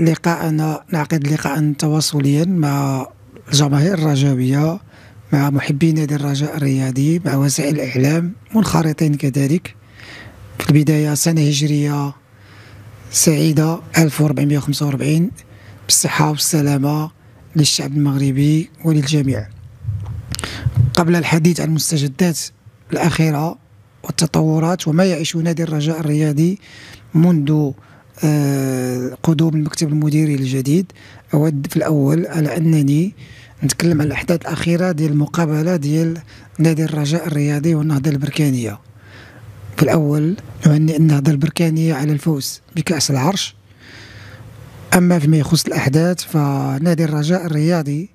لقاءنا نعقد لقاء تواصليا مع الجماهير الرجاوية مع محبي نادي الرجاء الرياضي مع وسائل الإعلام منخرطين كذلك. في البداية سنة هجرية سعيدة 1445 بالصحة والسلامة للشعب المغربي وللجميع. قبل الحديث عن المستجدات الأخيرة والتطورات وما يعيشه نادي الرجاء الرياضي منذ قدوم المكتب المديري الجديد. أود في الأول على أنني نتكلم عن الأحداث الأخيرة ديال المقابلة ديال نادي الرجاء الرياضي والنهضة البركانية. في الأول نهنئ النهضة البركانية على الفوز بكأس العرش. أما فيما يخص الأحداث فنادي الرجاء الرياضي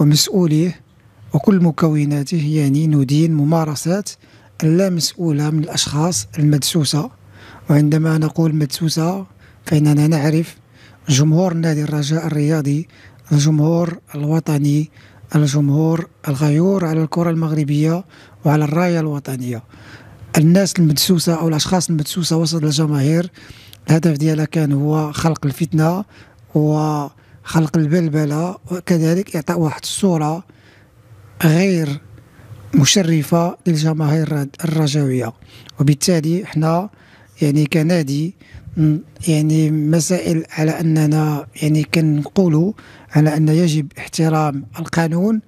ومسؤوليه وكل مكوناته يعني ندين ممارسات لا مسؤولة من الأشخاص المدسوسة. وعندما نقول مدسوسة فإننا نعرف جمهور نادي الرجاء الرياضي الجمهور الوطني الجمهور الغيور على الكرة المغربية وعلى الراية الوطنية. الناس المدسوسة أو الأشخاص المدسوسة وسط الجماهير الهدف ديالها كان هو خلق الفتنة وخلق البلبلة وكذلك إعطاء واحد الصورة غير مشرفة للجماهير الرجاوية. وبالتالي إحنا يعني كنادي يعني مسائل على أننا يعني كنقولوا على أن يجب احترام القانون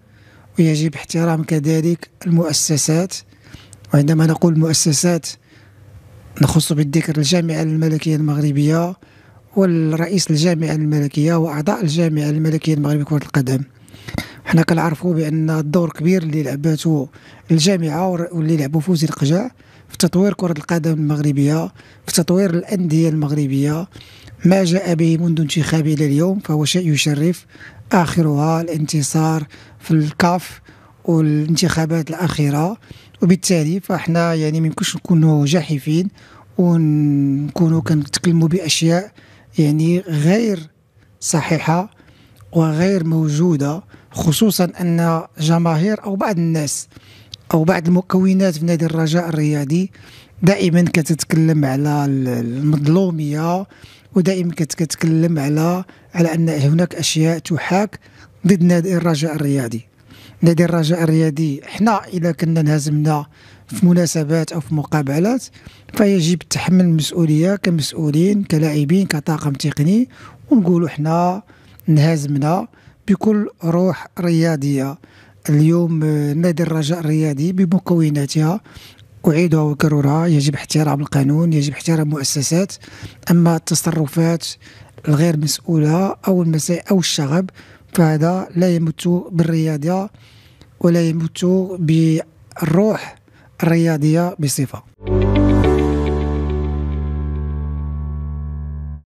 ويجب احترام كذلك المؤسسات. وعندما نقول مؤسسات نخص بالذكر الجامعة الملكية المغربية والرئيس الجامعة الملكية وأعضاء الجامعة الملكية المغربية كرة القدم. حنا كنعرفوا بأن الدور كبير اللي لعبته الجامعة واللي لعبوا فوزي القجع في تطوير كرة القدم المغربية في تطوير الأندية المغربية. ما جاء به منذ انتخابه إلى اليوم فهو شيء يشرف. آخرها الانتصار في الكاف والانتخابات الأخيرة. وبالتالي فإحنا يعني ميمكنش نكونوا جاحفين ونكونوا كنتكلموا بأشياء يعني غير صحيحة. وغير موجودة خصوصا أن جماهير أو بعض الناس أو بعض المكونات في نادي الرجاء الرياضي دائما كتتكلم على المظلومية ودائما كتتكلم على على أن هناك أشياء تحاك ضد نادي الرجاء الرياضي. نادي الرجاء الرياضي إحنا إذا كنا انهزمنا في مناسبات أو في مقابلات فيجب تحمل المسؤولية كمسؤولين كلاعبين كطاقم تقني ونقولوا إحنا انهزمنا بكل روح رياضية. اليوم نادي الرجاء الرياضي بمكوناتها أعيدها وأكررها يجب احترام القانون يجب احترام المؤسسات. أما التصرفات الغير مسؤولة أو المسائل أو الشغب فهذا لا يمت بالرياضة ولا يمت بالروح الرياضية بصفة.